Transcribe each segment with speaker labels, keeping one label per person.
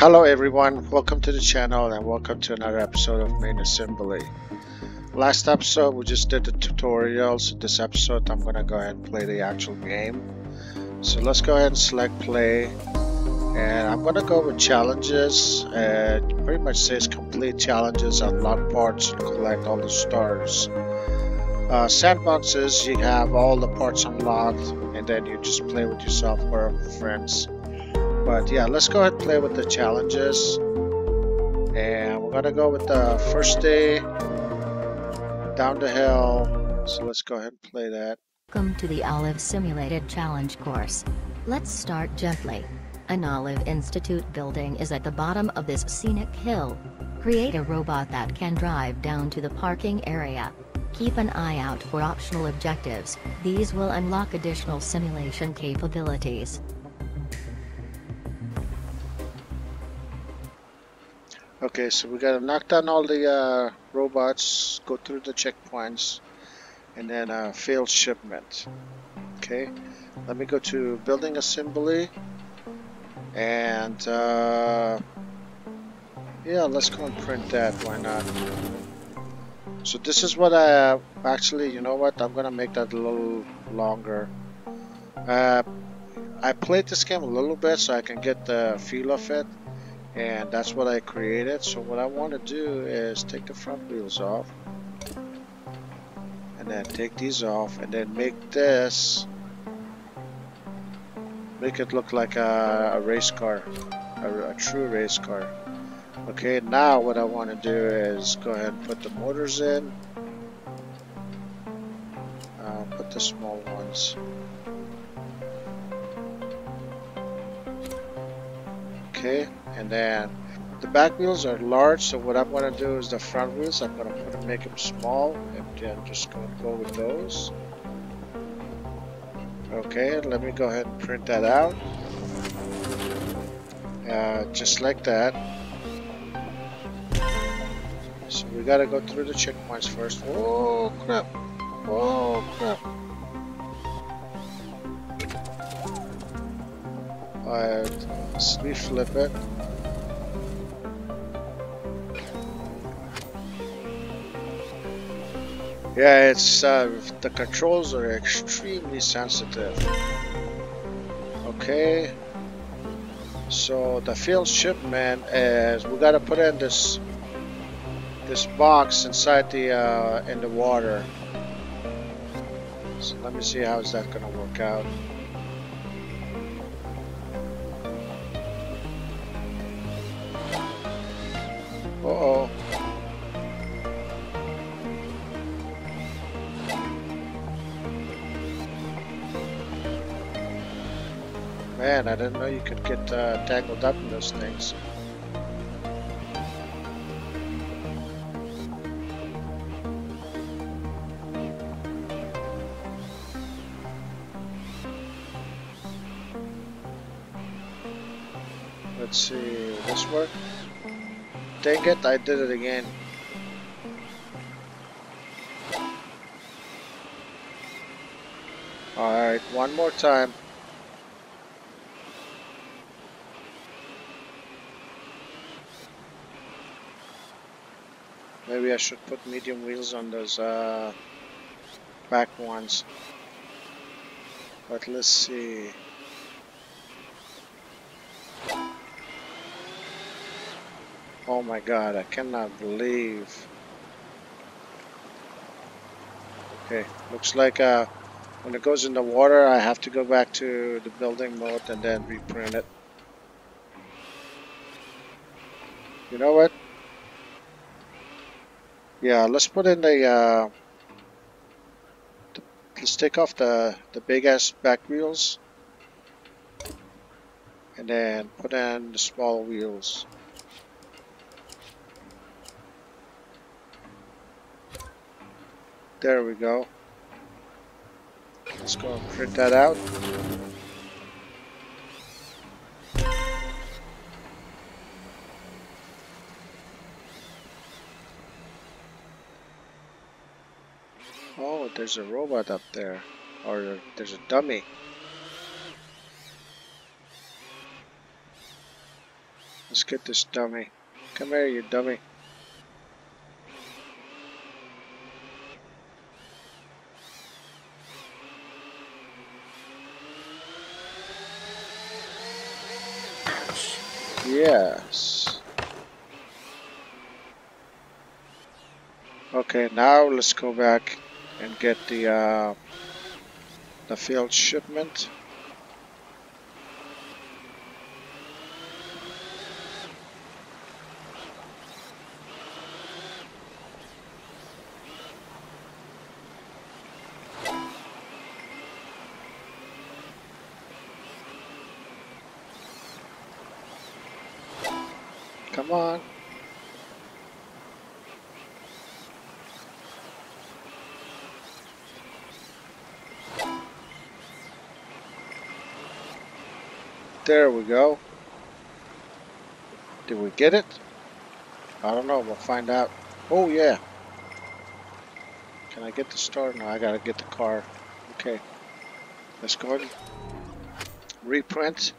Speaker 1: Hello everyone, welcome to the channel and welcome to another episode of Main Assembly. Last episode we just did the tutorials. This episode I'm gonna go ahead and play the actual game. So let's go ahead and select play and I'm gonna go with challenges and pretty much says complete challenges, unlock parts and collect all the stars. Uh, sandboxes you have all the parts unlocked and then you just play with yourself or friends. But yeah, let's go ahead and play with the challenges. And we're gonna go with the first day down the hill. So let's go ahead and play that.
Speaker 2: Welcome to the Olive Simulated Challenge course. Let's start gently. An Olive Institute building is at the bottom of this scenic hill. Create a robot that can drive down to the parking area. Keep an eye out for optional objectives, these will unlock additional simulation capabilities.
Speaker 1: Okay, so we gotta knock down all the uh, robots, go through the checkpoints, and then uh, failed shipment. Okay, let me go to building assembly, and uh, yeah, let's go and print that. Why not? So this is what I actually, you know what? I'm gonna make that a little longer. Uh, I played this game a little bit so I can get the feel of it and that's what I created. So what I want to do is take the front wheels off. And then take these off and then make this make it look like a, a race car a, a, true race car. Okay now what I want to do is go ahead and put the motors in. Uh, put the small ones. Okay and then the back wheels are large so what I'm going to do is the front wheels I'm going to make them small and then just to go with those. Okay let me go ahead and print that out. Uh, just like that. So we got to go through the checkpoints first. Oh crap. Oh crap. Alright, let's flip it. Yeah, it's uh, the controls are extremely sensitive. Okay. So the field shipment is we gotta put in this this box inside the uh, in the water. So let me see how is that gonna work out. Man, I didn't know you could get uh, tangled up in those things. Let's see, this work? Dang it, I did it again. Alright, one more time. Maybe I should put medium wheels on those uh, back ones. But let's see. Oh my god, I cannot believe. Okay, looks like uh, when it goes in the water, I have to go back to the building mode and then reprint it. You know what? Yeah, let's put in the, uh, the let's take off the, the big ass back wheels and then put in the small wheels. There we go. Let's go and print that out. There's a robot up there. Or there's a dummy. Let's get this dummy. Come here, you dummy. Yes. Okay, now let's go back and get the uh, the failed shipment. There we go. Did we get it? I don't know. We'll find out. Oh, yeah. Can I get the star? No, I gotta get the car. Okay. Let's go ahead reprint.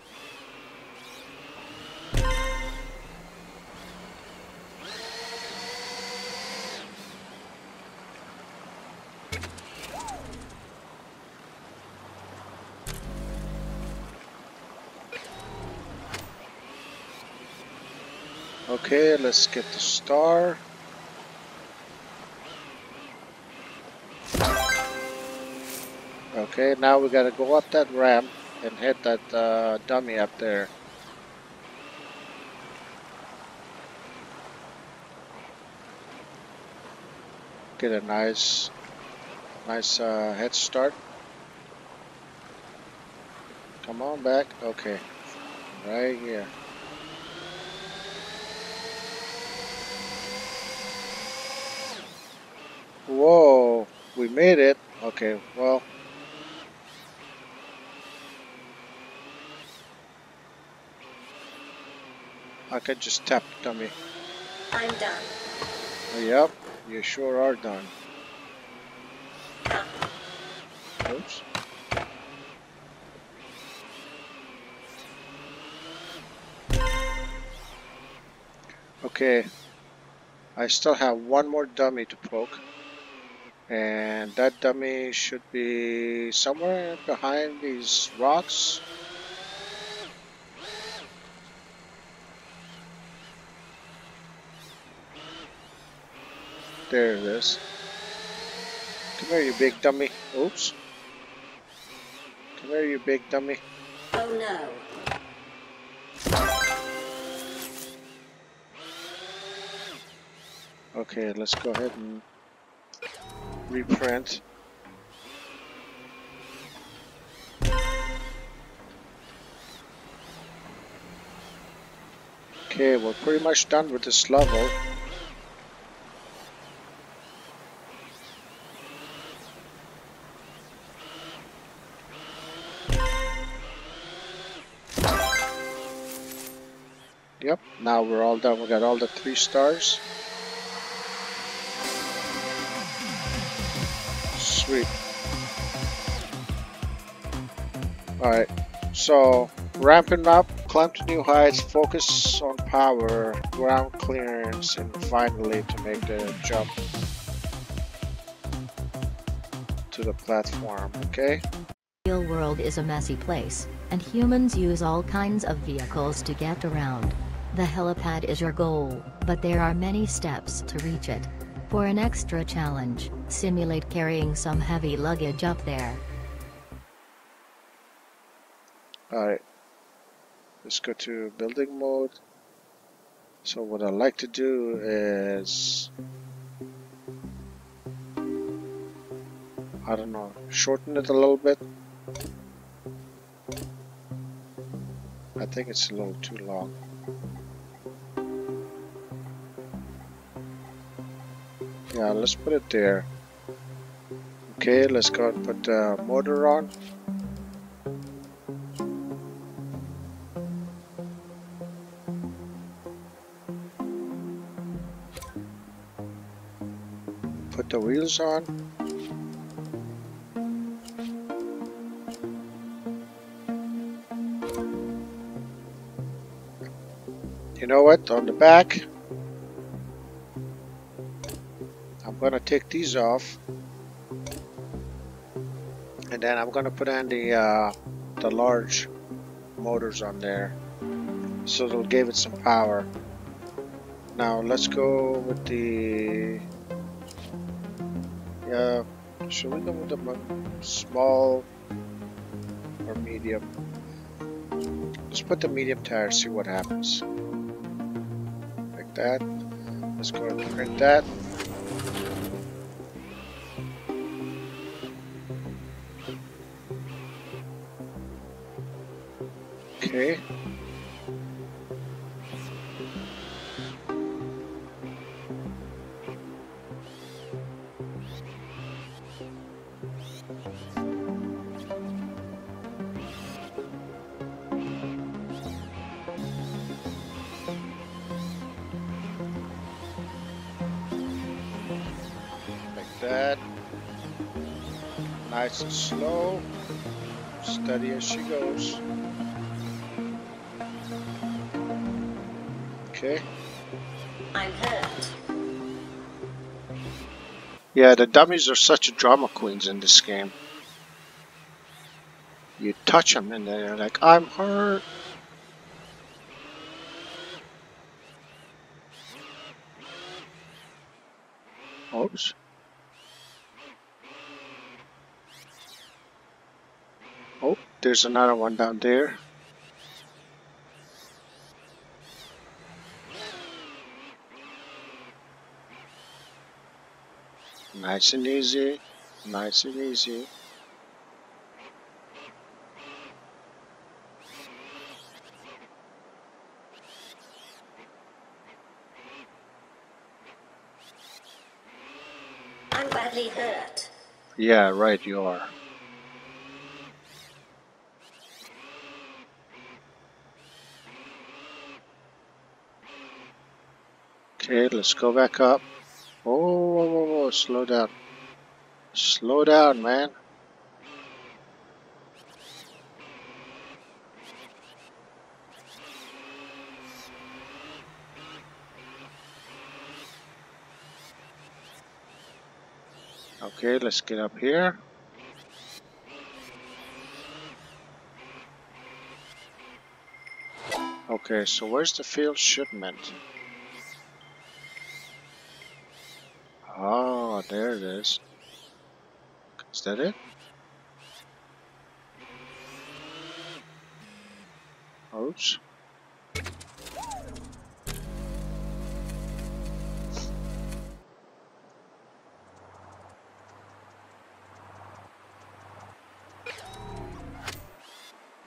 Speaker 1: Okay, let's get the star. Okay, now we gotta go up that ramp and hit that uh, dummy up there. Get a nice, nice uh, head start. Come on back. Okay, right here. Whoa, we made it. Okay, well. I could just tap the dummy.
Speaker 3: I'm done.
Speaker 1: Yep, you sure are done. Oops. Okay, I still have one more dummy to poke. And that dummy should be somewhere behind these rocks. There it is. Come here, you big dummy. Oops. Come here, you big dummy.
Speaker 3: Oh no.
Speaker 1: Okay, let's go ahead and reprint. Okay, we're pretty much done with this level. Yep, now we're all done. We got all the three stars. Sweet. Alright, so ramping up, climb to new heights, focus on power, ground clearance, and finally to make the jump to the platform, okay?
Speaker 2: The real world is a messy place, and humans use all kinds of vehicles to get around. The helipad is your goal, but there are many steps to reach it. For an extra challenge, simulate carrying some heavy luggage up there.
Speaker 1: Alright, let's go to building mode. So what I like to do is, I don't know, shorten it a little bit. I think it's a little too long. Yeah, let's put it there. Okay, let's go and put the motor on. Put the wheels on. You know what? On the back, I'm gonna take these off, and then I'm gonna put on the uh, the large motors on there, so it'll give it some power. Now let's go with the yeah. Should we go with the small or medium? Let's put the medium tire, see what happens. Like that. Let's go and print that. Okay. She goes. Okay.
Speaker 3: I'm hurt.
Speaker 1: Yeah, the dummies are such drama queens in this game. You touch them and they're like, I'm hurt. Oh, Oops. Oh, there's another one down there. Nice and easy. Nice and easy.
Speaker 3: I'm badly hurt.
Speaker 1: Yeah, right, you are. Okay, let's go back up. Oh, whoa, whoa, whoa, slow down. Slow down, man. Okay, let's get up here. Okay, so where's the field shipment? Oh, there it is. Is that it? Oops.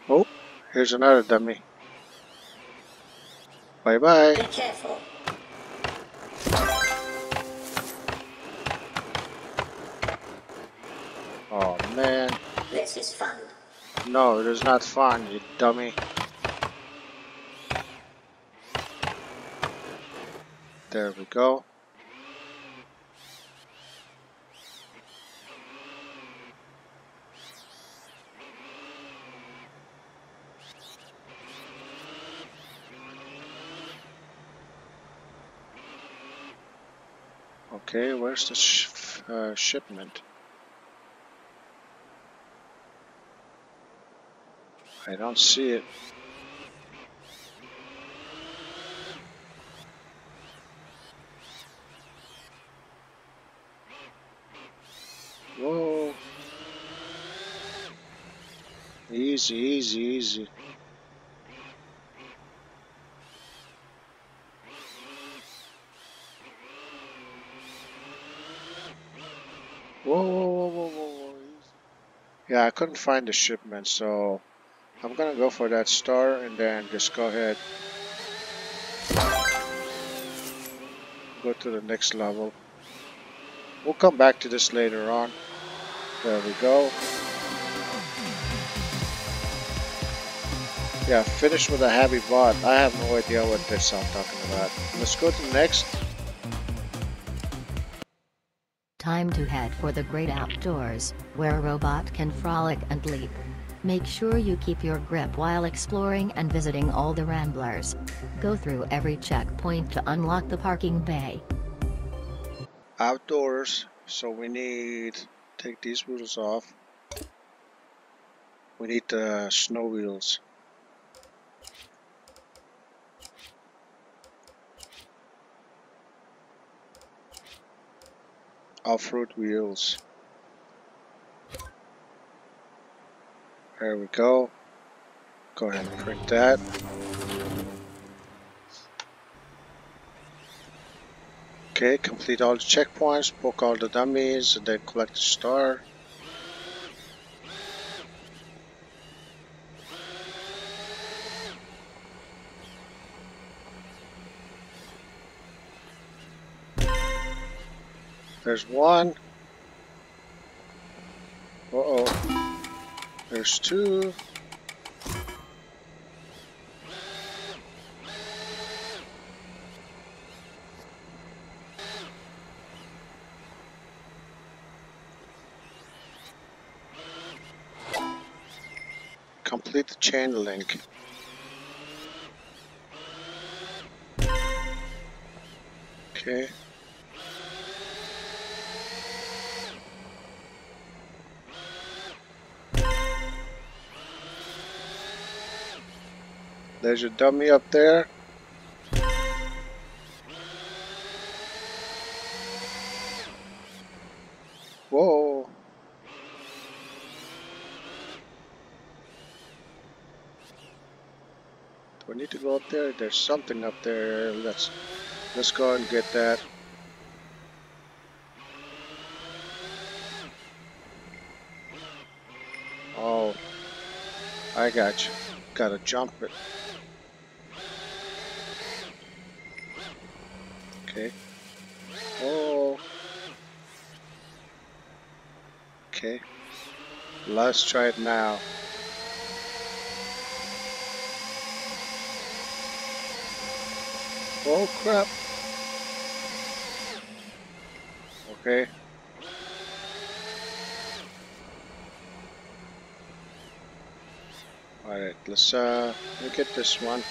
Speaker 1: Oh, here's another dummy. Bye bye.
Speaker 3: Be careful. Is fun.
Speaker 1: No, it is not fun, you dummy. There we go. Okay, where's the sh uh, shipment? I don't see it. Whoa. Easy, easy, easy. Whoa, whoa, whoa, whoa, whoa. Yeah, I couldn't find the shipment, so I'm gonna go for that star and then just go ahead. Go to the next level. We'll come back to this later on. There we go. Yeah, finish with a heavy bot. I have no idea what this I'm talking about. Let's go to the next.
Speaker 2: Time to head for the great outdoors, where a robot can frolic and leap. Make sure you keep your grip while exploring and visiting all the ramblers. Go through every checkpoint to unlock the parking bay.
Speaker 1: Outdoors, so we need take these wheels off. We need the snow wheels. Off-road wheels. There we go. Go ahead and print that. Okay, complete all the checkpoints, poke all the dummies, and then collect the star. There's one. There's two. Complete the chain link. Okay. There's your dummy up there. Whoa. Do I need to go up there? There's something up there. Let's let's go and get that. Oh, I got you. Gotta jump it. Okay. Oh. Okay. Let's try it now. Oh crap. Okay. Alright, let's uh me get this one.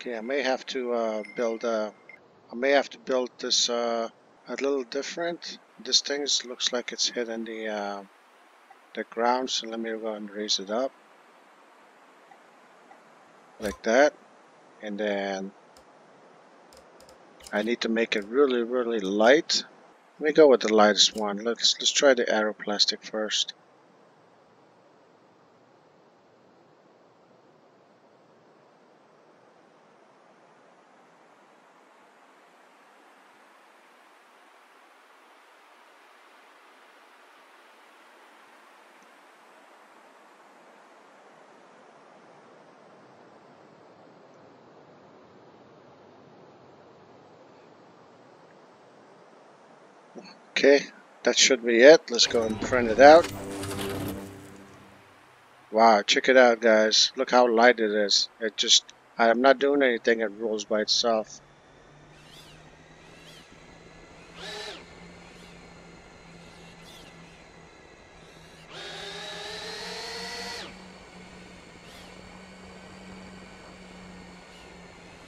Speaker 1: Okay, I may have to uh, build uh, I may have to build this uh, a little different. This thing looks like it's hitting the uh, the ground, so let me go and raise it up like that, and then I need to make it really, really light. Let me go with the lightest one. Let's let's try the aeroplastic first. Okay, that should be it. Let's go and print it out. Wow, check it out guys. Look how light it is. It just, I'm not doing anything, it rolls by itself.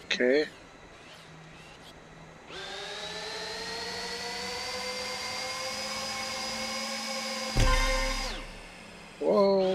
Speaker 1: Okay. Whoa.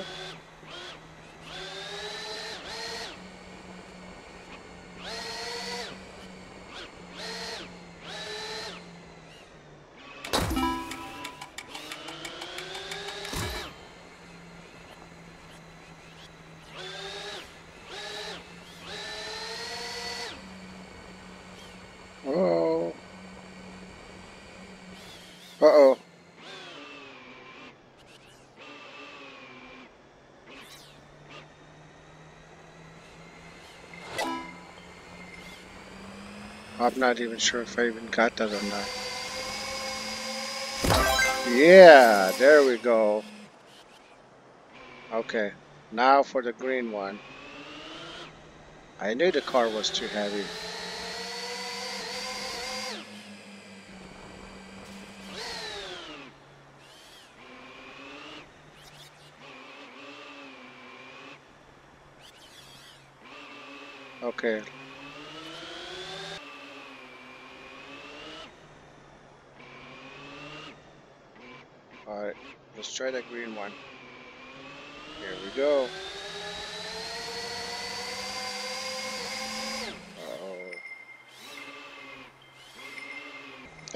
Speaker 1: I'm not even sure if I even got that or not. Yeah, there we go. Okay, now for the green one. I knew the car was too heavy. Okay, Alright, let's try that green one. Here we go. Oh.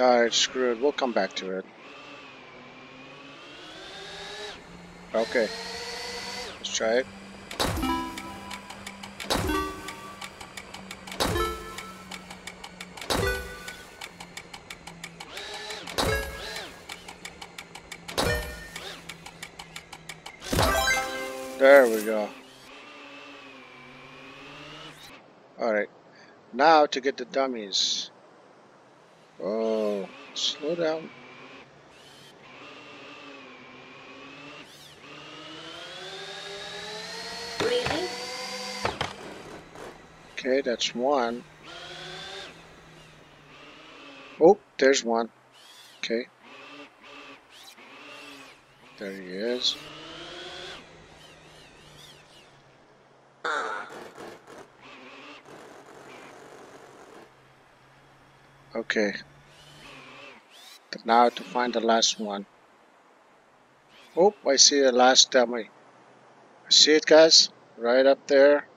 Speaker 1: Alright, screw it. We'll come back to it. Okay. Let's try it. Now to get the dummies. Oh, slow down.
Speaker 3: Really?
Speaker 1: Okay, that's one. Oh, there's one. Okay. There he is. Okay. Now to find the last one. Oh, I see the last dummy. See it, guys? Right up there.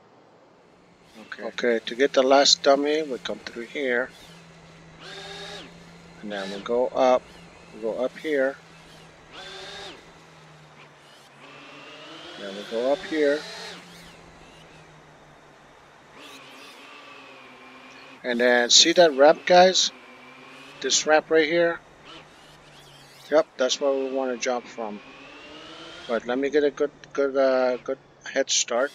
Speaker 1: Okay. Okay, to get the last dummy, we come through here. And then we go up. We go up here. Then we go up here. And then see that ramp, guys? This ramp right here? Yep, that's where we want to jump from. But let me get a good, good, uh, good head start.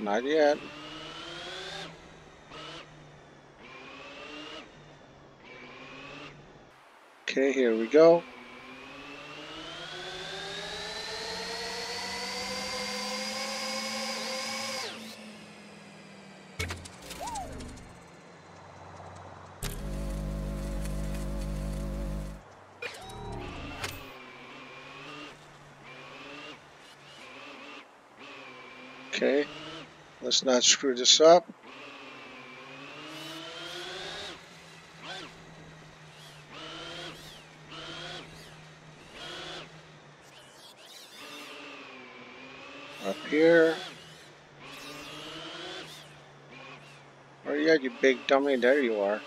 Speaker 1: Not yet. Okay, here we go. Okay, let's not screw this up here. Where you at, you big dummy? There you are.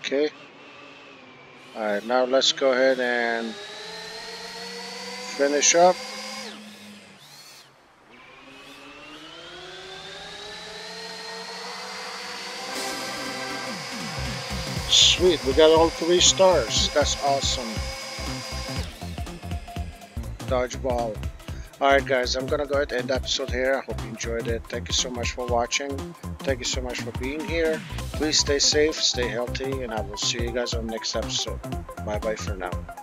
Speaker 1: Okay. Alright, now let's go ahead and finish up. Sweet, we got all three stars. That's awesome. Dodgeball. Alright guys, I'm gonna go ahead and end the episode here. I hope you enjoyed it. Thank you so much for watching. Thank you so much for being here. Please stay safe, stay healthy, and I will see you guys on the next episode. Bye bye for now.